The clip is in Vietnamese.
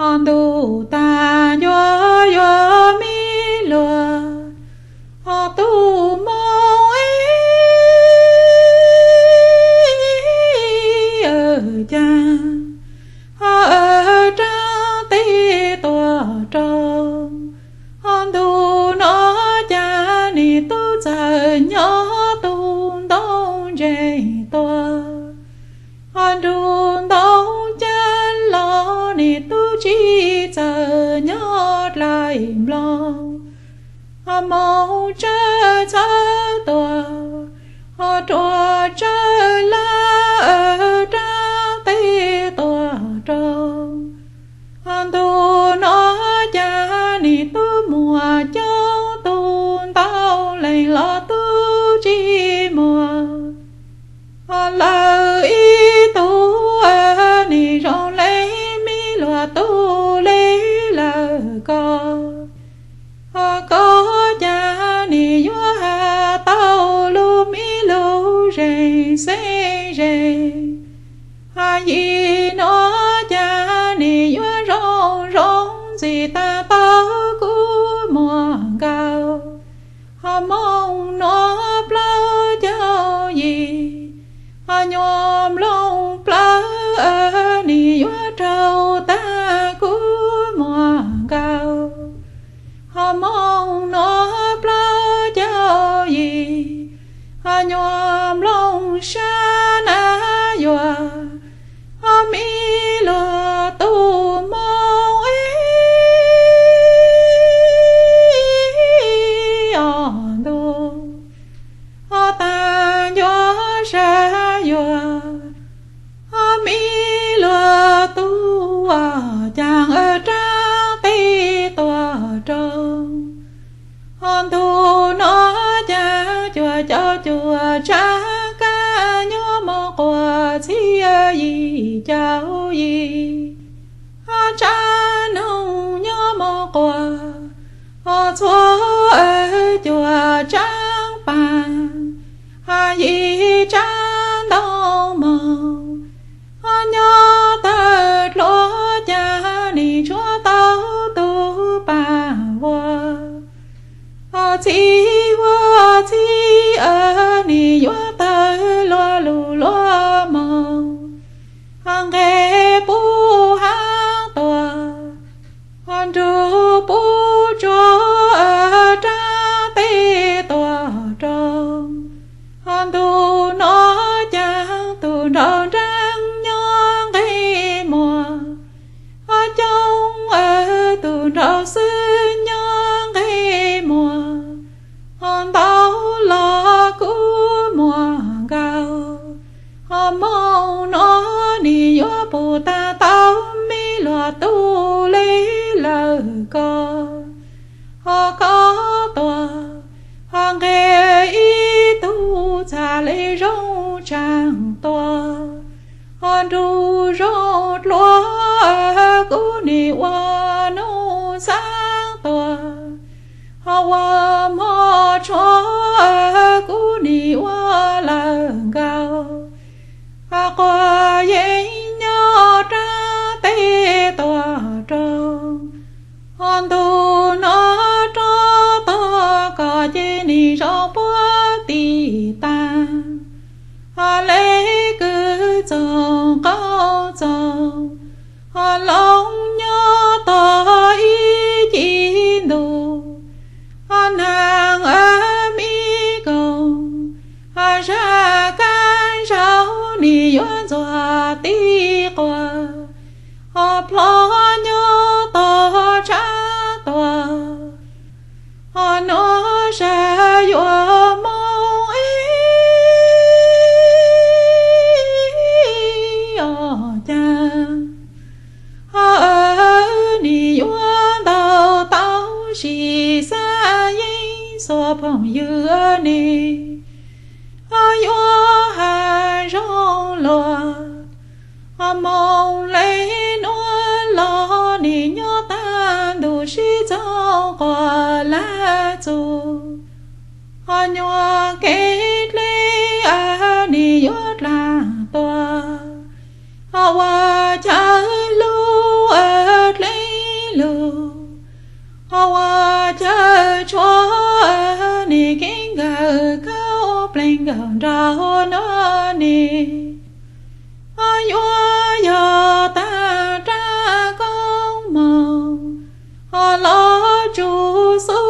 hòn tu ta yo yo mi lừa. Họ tu mong ấy ở cha, họ ở cha tê tua trông. Hòn tu nó cha ni tu giờ nhớ tu đông dây tua họ cha cha chờ tua họ trò chờ la ở tra tê tua trông hòn tu nó cha ni tu mùa châu tu tao lấy lo tu chi mùa họ lời ý tu ni rong lấy mi lo tu lấy lờ co họ có rề xê rề ha nó cha ni yo rong rong gì ta tao cú mùa cao họ mong nó plau cho gì? Họ nhom long plau ở ni yo trâu ta cú mùa cao họ mong nó plau cho gì? Họ nhom long ocean. Tòa trong. Hòn tu nó chẳng tu đầu trăng nhon gây mùa. Ở trong ở tu đầu xứ nhon gây mùa. Hòn tao lo cũ mùa cao họ mong nó đi gió bồ ta tao mi lo tu lấy lời con họ có tòa hoàng ghê trang tòa hòn ru rốt lúa, cú ni hoa nô sáng tòa họ hoa mò chó, cú ni hoa làng cao. À qua dây nhỏ ra tê tòa trông. Hòn tu nó cho ta cả chê ni rõ bó tì ta hà lê cứ chồng cao chồng hà lòng so phong dư ni ai o hà rong lo a mong lấy nó lo ni nhớ ta đủ sĩ cho quả lá chu a nhòa kết lý a ni yết là gần ra nó nè vua giờ ta ra con màu. Họ lo chú xuống